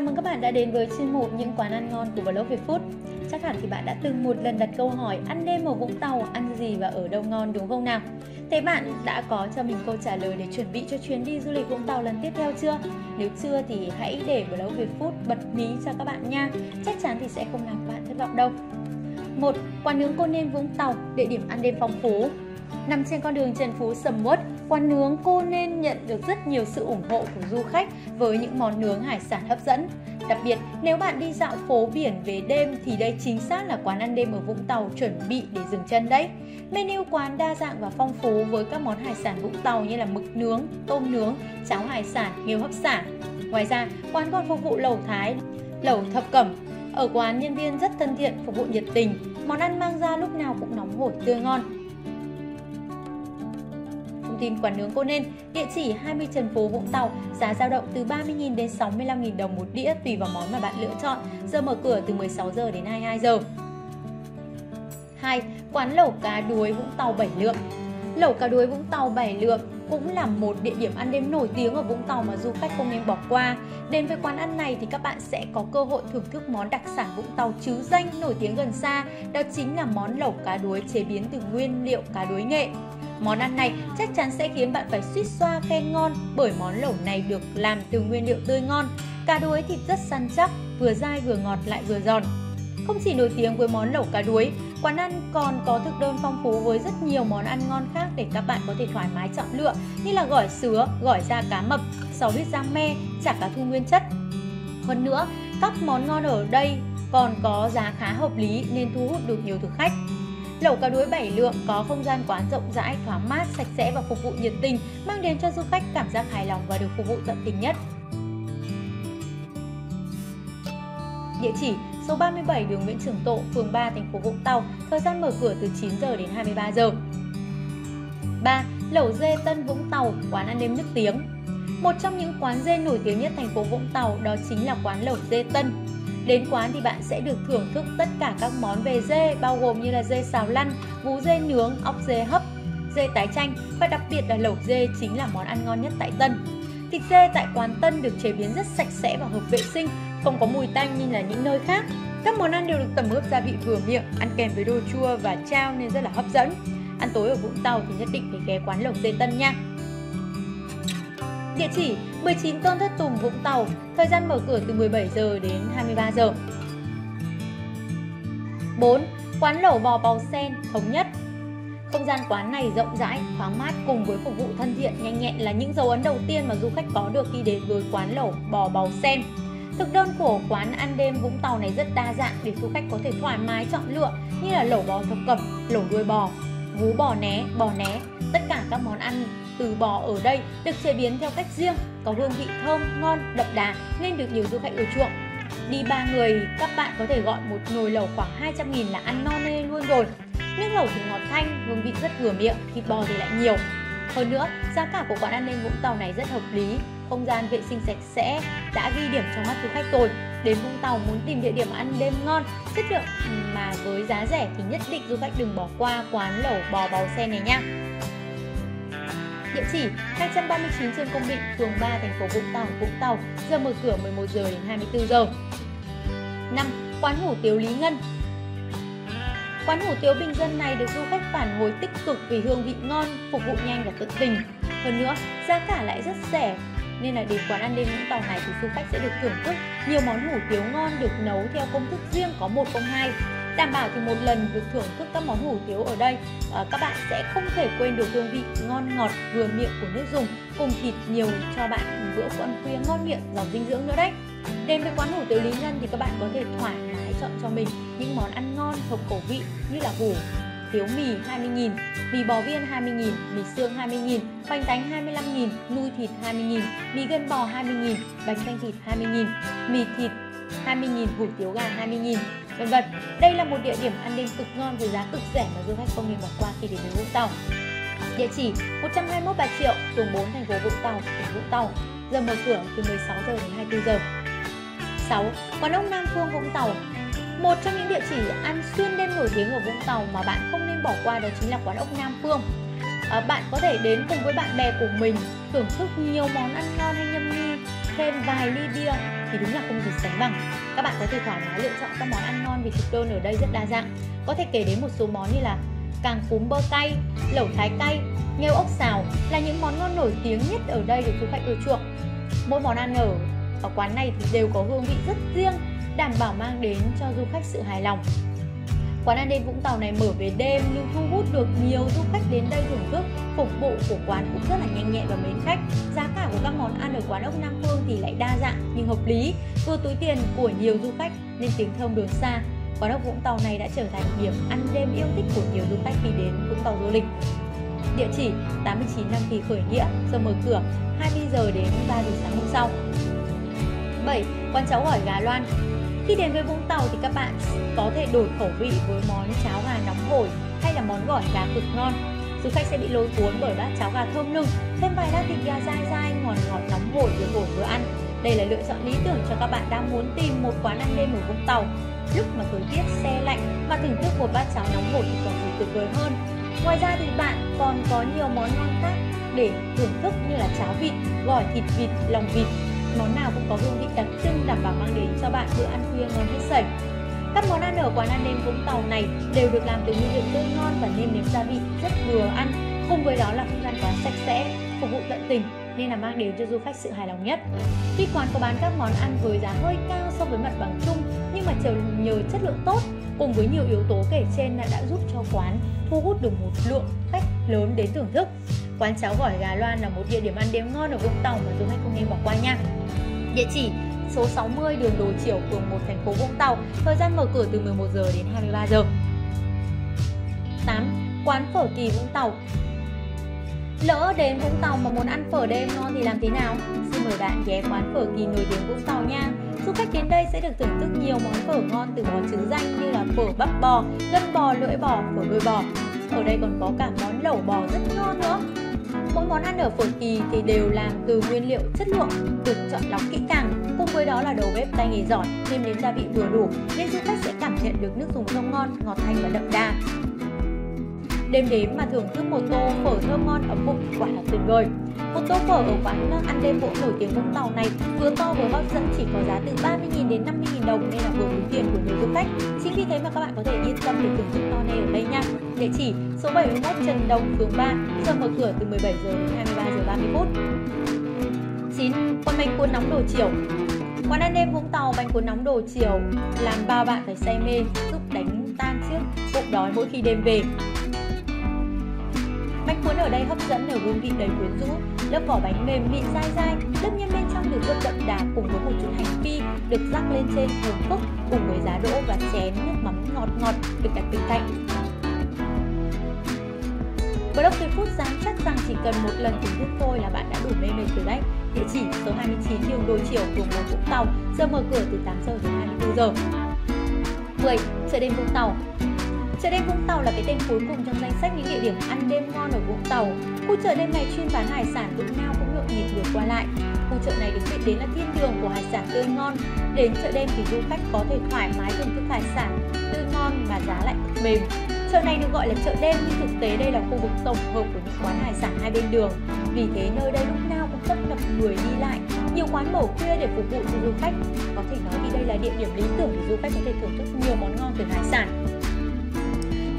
Chào mừng các bạn đã đến với chuyên mục những quán ăn ngon của Vlog về Food. Chắc hẳn thì bạn đã từng một lần đặt câu hỏi ăn đêm ở Vũng Tàu ăn gì và ở đâu ngon đúng không nào? Thế bạn đã có cho mình câu trả lời để chuẩn bị cho chuyến đi du lịch Vũng Tàu lần tiếp theo chưa? Nếu chưa thì hãy để Vlog về Food bật mí cho các bạn nha. Chắc chắn thì sẽ không làm các bạn thất vọng đâu. Một Quán nướng Cô Nên Vũng Tàu, địa điểm ăn đêm phong phú. Nằm trên con đường Trần Phú sầm uất, quán nướng cô nên nhận được rất nhiều sự ủng hộ của du khách với những món nướng hải sản hấp dẫn. Đặc biệt, nếu bạn đi dạo phố biển về đêm thì đây chính xác là quán ăn đêm ở Vũng Tàu chuẩn bị để dừng chân đấy. Menu quán đa dạng và phong phú với các món hải sản Vũng Tàu như là mực nướng, tôm nướng, cháo hải sản, nghêu hấp xả. Ngoài ra, quán còn phục vụ lẩu Thái, lẩu thập cẩm. Ở quán nhân viên rất thân thiện, phục vụ nhiệt tình, món ăn mang ra lúc nào cũng nóng hổi tươi ngon tin quán nướng cô nên, địa chỉ 20 Trần phố Vũng Tàu, giá dao động từ 30.000 đến 65.000 đồng một đĩa tùy vào món mà bạn lựa chọn. Giờ mở cửa từ 16 giờ đến 22 giờ. 2. Quán lẩu cá đuối Vũng Tàu Bảy Lượng Lẩu cá đuối Vũng Tàu Bảy Lượng cũng là một địa điểm ăn đêm nổi tiếng ở Vũng Tàu mà du khách không nên bỏ qua. Đến với quán ăn này thì các bạn sẽ có cơ hội thưởng thức món đặc sản Vũng Tàu chứ danh nổi tiếng gần xa, đó chính là món lẩu cá đuối chế biến từ nguyên liệu cá đuối nghệ. Món ăn này chắc chắn sẽ khiến bạn phải suýt xoa khen ngon bởi món lẩu này được làm từ nguyên liệu tươi ngon. Cá đuối thịt rất săn chắc, vừa dai vừa ngọt lại vừa giòn. Không chỉ nổi tiếng với món lẩu cá đuối, quán ăn còn có thực đơn phong phú với rất nhiều món ăn ngon khác để các bạn có thể thoải mái chọn lựa như là gỏi sứa, gỏi da cá mập, sò huyết rang me, chả cá thu nguyên chất. Hơn nữa, các món ngon ở đây còn có giá khá hợp lý nên thu hút được nhiều thực khách. Lẩu cá đuối bảy lượng có không gian quán rộng rãi, thoáng mát, sạch sẽ và phục vụ nhiệt tình, mang đến cho du khách cảm giác hài lòng và được phục vụ tận tình nhất. Địa chỉ số 37 đường Nguyễn Trường Tộ, phường 3, thành phố Vũng Tàu, thời gian mở cửa từ 9 giờ đến 23 giờ. 3. Lẩu dê Tân Vũng Tàu, quán ăn đêm nước tiếng. Một trong những quán dê nổi tiếng nhất thành phố Vũng Tàu đó chính là quán lẩu dê Tân. Đến quán thì bạn sẽ được thưởng thức tất cả các món về dê bao gồm như là dê xào lăn, vú dê nướng, ốc dê hấp, dê tái chanh và đặc biệt là lẩu dê chính là món ăn ngon nhất tại Tân. Thịt dê tại quán Tân được chế biến rất sạch sẽ và hợp vệ sinh, không có mùi tanh như là những nơi khác. Các món ăn đều được tẩm ướp gia vị vừa miệng, ăn kèm với đồ chua và trao nên rất là hấp dẫn. Ăn tối ở Vũng Tàu thì nhất định phải ghé quán lẩu dê Tân nha. Địa chỉ 19 Tôn Thất Tùng, Vũng Tàu, thời gian mở cửa từ 17 giờ đến 23 giờ. 4. Quán lẩu bò bào sen thống nhất không gian quán này rộng rãi, thoáng mát cùng với phục vụ thân thiện, nhanh nhẹn là những dấu ấn đầu tiên mà du khách có được khi đến với quán lẩu bò bào sen. Thực đơn của quán ăn đêm Vũng Tàu này rất đa dạng để du khách có thể thoải mái chọn lựa như là lẩu bò thập cẩm, lẩu đuôi bò, vú bò né, bò né. Tất cả các món ăn từ bò ở đây được chế biến theo cách riêng, có hương vị thơm, ngon, đậm đà nên được nhiều du khách ưa chuộng. Đi ba người, các bạn có thể gọi một nồi lẩu khoảng 200 nghìn là ăn no nê luôn rồi. Nước lẩu thì ngọt thanh, hương vị rất vừa miệng, thịt bò thì lại nhiều. Hơn nữa, giá cả của quán ăn đêm Vũng Tàu này rất hợp lý, không gian vệ sinh sạch sẽ đã ghi điểm trong mắt du khách rồi. Đến Vũng Tàu muốn tìm địa điểm ăn đêm ngon, chất lượng mà với giá rẻ thì nhất định du khách đừng bỏ qua quán lẩu bò bào sen này nha. Địa chỉ 239 trên Công Định, phường 3, thành phố Vũng Tàu, Vũng Tàu, giờ mở cửa 11 giờ đến 24 giờ. 5. Quán hủ tiếu Lý Ngân Quán hủ tiếu bình dân này được du khách phản hồi tích cực vì hương vị ngon, phục vụ nhanh và tận tình. Hơn nữa, giá cả lại rất rẻ, nên là đến quán ăn đêm Vũng Tàu này thì du khách sẽ được thưởng thức nhiều món hủ tiếu ngon được nấu theo công thức riêng có một công hai đảm bảo thì một lần được thưởng thức các món hủ tiếu ở đây à, các bạn sẽ không thể quên được hương vị ngon ngọt vừa miệng của nước dùng cùng thịt nhiều cho bạn bữa ăn khuya ngon miệng giàu dinh dưỡng nữa đấy. Đến với quán hủ tiếu lý nhân thì các bạn có thể thoải mái chọn cho mình những món ăn ngon hợp khẩu vị như là hủ tiếu mì 20.000, mì bò viên 20.000, mì xương 20.000, bánh tánh 25.000, nuôi thịt 20.000, mì gân bò 20.000, bánh canh thịt 20.000, mì thịt 20.000, hủ tiếu gà 20.000, vân vân. Đây là một địa điểm ăn đêm cực ngon với giá cực rẻ mà du khách không nên bỏ qua khi đến với Vũng Tàu. Địa chỉ 121 Bà Triệu, phường 4, thành phố Vũng Tàu, tỉnh Vũng Tàu. Giờ mở cửa từ 16 giờ đến 24 giờ. 6. Quán ông Nam Phương Vũng Tàu một trong những địa chỉ ăn xuyên đêm nổi tiếng ở Vũng Tàu mà bạn không nên bỏ qua đó chính là quán ốc Nam Phương. À, bạn có thể đến cùng với bạn bè của mình thưởng thức nhiều món ăn ngon hay nhâm nhi thêm vài ly bia thì đúng là không gì sánh bằng. Các bạn có thể thoải mái lựa chọn các món ăn ngon vì thực đơn ở đây rất đa dạng. Có thể kể đến một số món như là càng cúm bơ cay, lẩu thái cay, nghêu ốc xào là những món ngon nổi tiếng nhất ở đây được du khách ưa chuộng. Mỗi món ăn ở ở quán này thì đều có hương vị rất riêng, đảm bảo mang đến cho du khách sự hài lòng. Quán ăn đêm Vũng Tàu này mở về đêm nhưng thu hút được nhiều du khách đến đây thưởng thức. Phục vụ của quán cũng rất là nhanh nhẹn và mến khách. Giá cả của các món ăn ở quán ốc Nam Phương thì lại đa dạng nhưng hợp lý, vừa túi tiền của nhiều du khách nên tiếng thơm được xa. Quán ốc Vũng Tàu này đã trở thành điểm ăn đêm yêu thích của nhiều du khách khi đến Vũng Tàu du lịch. Địa chỉ 89 Nam Kỳ khởi nghĩa, giờ mở cửa 20 giờ đến 3 giờ sáng hôm sau. 7. Quán cháo gỏi gà loan khi đến với Vũng Tàu thì các bạn có thể đổi khẩu vị với món cháo gà nóng hổi hay là món gỏi gà cực ngon. Du khách sẽ bị lôi cuốn bởi bát cháo gà thơm lưng, thêm vài lát thịt gà dai dai, ngọt ngọt nóng hổi vừa hổi vừa ăn. Đây là lựa chọn lý tưởng cho các bạn đang muốn tìm một quán ăn đêm ở Vũng Tàu. Lúc mà thời tiết xe lạnh mà thưởng thức một bát cháo nóng hổi thì còn gì tuyệt vời hơn. Ngoài ra thì bạn còn có nhiều món ngon khác để thưởng thức như là cháo vịt, gỏi thịt vịt, lòng vịt, món nào cũng có hương vị đặc trưng đảm bảo mang đến cho bạn bữa ăn khuya ngon hết sảy. Các món ăn ở quán ăn đêm Vũng Tàu này đều được làm từ nguyên liệu tươi ngon và nêm nếm gia vị rất vừa ăn. Cùng với đó là không gian quán sạch sẽ, phục vụ tận tình nên là mang đến cho du khách sự hài lòng nhất. Tuy quán có bán các món ăn với giá hơi cao so với mặt bằng chung nhưng mà chờ nhờ chất lượng tốt cùng với nhiều yếu tố kể trên đã giúp cho quán thu hút được một lượng khách lớn đến thưởng thức. Quán cháo gỏi gà Loan là một địa điểm ăn đêm ngon ở Vũng Tàu mà du khách không nên bỏ qua nha. Địa chỉ số 60 đường Đồ Chiểu, phường 1, thành phố Vũng Tàu. Thời gian mở cửa từ 11 giờ đến 23 giờ. 8. Quán phở Kỳ Vũng Tàu Lỡ đến Vũng Tàu mà muốn ăn phở đêm ngon thì làm thế nào? Xin mời bạn ghé quán phở Kỳ nổi tiếng Vũng Tàu nha. Du khách đến đây sẽ được thưởng thức nhiều món phở ngon từ món trứng danh như là phở bắp bò, gân bò, lưỡi bò, phở đuôi bò. Ở đây còn có cả món lẩu bò rất ngon nữa. Mỗi món ăn ở Phổ Kỳ thì đều làm từ nguyên liệu chất lượng, được chọn lọc kỹ càng. Cùng với đó là đầu bếp tay nghề giỏi, thêm đến gia vị vừa đủ nên du khách sẽ cảm nhận được nước dùng thơm ngon, ngọt thanh và đậm đà. Đêm đến mà thưởng thức một tô phở thơm ngon ấm bụng quả là tuyệt vời. Một tô phở ở quán ăn đêm bộ nổi tiếng Vũng Tàu này vừa to vừa hấp dẫn chỉ có giá từ 30.000 đến 000 đồng nên là vừa túi tiền của nhiều du khách. Chính vì thế mà các bạn có thể yên tâm để thưởng thức no nê ở đây nha. Địa chỉ số 71 Trần Đông, phường 3, giờ mở cửa từ 17 giờ đến 23 giờ 30 phút. 9. Quán bánh cuốn nóng đồ chiều Quán ăn đêm Vũng Tàu bánh cuốn nóng đồ chiều làm bao bạn phải say mê, giúp đánh tan chiếc bụng đói mỗi khi đêm về. Bánh cuốn ở đây hấp dẫn ở hương vị đầy quyến rũ, lớp vỏ bánh mềm mịn dai dai, lớp nhân trong được ướp đậm đà cùng với một chút hành phi được rắc lên trên thơm cốc cùng với giá đỗ và chén nước mắm ngọt ngọt được đặt bên cạnh. Blog Food dám chắc rằng chỉ cần một lần thưởng thức thôi là bạn đã đủ mê mệt rồi đấy. Địa chỉ số 29 đường Đồi Chiểu, phường 1 Vũng Tàu, giờ mở cửa từ 8 giờ đến 24 giờ. 10. Chợ đêm Vũng Tàu Chợ đêm Vũng Tàu là cái tên cuối cùng trong danh sách những địa điểm ăn đêm ngon ở Vũng Tàu. Khu chợ đêm này chuyên bán hải sản lúc nào cũng nhộn nhịp người qua lại. Khu chợ này được biết đến là thiên đường của hải sản tươi ngon. Đến chợ đêm thì du khách có thể thoải mái thưởng thức hải sản tươi ngon mà giá lại cực mềm. Chợ này được gọi là chợ đêm nhưng thực tế đây là khu vực tổng hợp của những quán hải sản hai bên đường. Vì thế nơi đây lúc nào cũng tấp nập người đi lại, nhiều quán mở khuya để phục vụ cho du khách. Có thể nói thì đây là địa điểm lý tưởng để du khách có thể thưởng thức nhiều món ngon từ hải sản.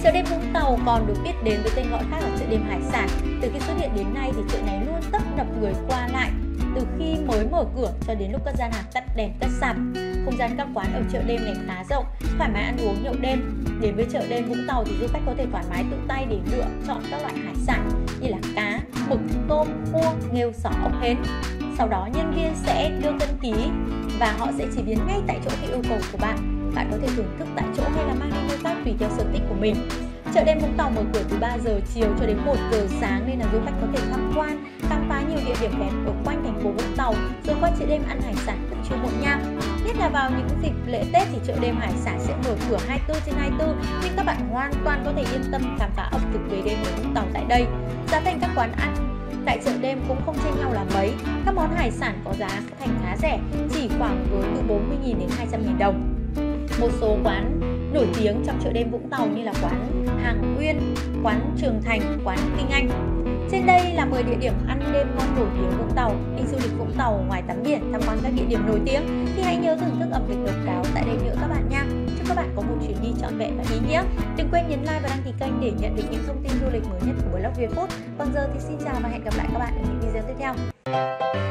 Chợ đêm Vũng Tàu còn được biết đến với tên gọi khác là chợ đêm hải sản. Từ khi xuất hiện đến nay thì chợ này luôn tấp nập người qua lại từ khi mới mở cửa cho đến lúc các gian hàng tắt đèn tắt sạp. Không gian các quán ở chợ đêm này khá rộng, thoải mái ăn uống nhậu đêm. Đến với chợ đêm Vũng Tàu thì du khách có thể thoải mái tự tay để lựa chọn các loại hải sản như là cá, mực, tôm, cua, nghêu, sò, ốc hến. Sau đó nhân viên sẽ đưa cân ký và họ sẽ chế biến ngay tại chỗ theo yêu cầu của bạn bạn có thể thưởng thức tại chỗ hay là mang đi nơi khác tùy theo sở thích của mình. Chợ đêm Vũng Tàu mở cửa từ 3 giờ chiều cho đến 1 giờ sáng nên là du khách có thể tham quan, khám phá nhiều địa điểm đẹp ở quanh thành phố Vũng Tàu, rồi qua chợ đêm ăn hải sản cũng chưa muộn nha. Nhất là vào những dịp lễ Tết thì chợ đêm hải sản sẽ mở cửa 24 trên 24 nên các bạn hoàn toàn có thể yên tâm khám phá ẩm thực về đêm ở Vũng Tàu tại đây. Giá thành các quán ăn tại chợ đêm cũng không chênh nhau là mấy. Các món hải sản có giá thành khá rẻ, chỉ khoảng với từ 40.000 đến 200.000 đồng. Một số quán nổi tiếng trong chợ đêm Vũng Tàu như là quán Hàng Uyên, quán Trường Thành, quán Kinh Anh. Trên đây là 10 địa điểm ăn đêm ngon nổi tiếng Vũng Tàu. Đi du lịch Vũng Tàu ngoài tắm biển, tham quan các địa điểm nổi tiếng thì hãy nhớ thưởng thức ẩm thực độc đáo tại đây nữa các bạn nha. Chúc các bạn có một chuyến đi trọn vẹn và ý nghĩa. Đừng quên nhấn like và đăng ký kênh để nhận được những thông tin du lịch mới nhất của Blog Việt Food. Còn giờ thì xin chào và hẹn gặp lại các bạn ở những video tiếp theo.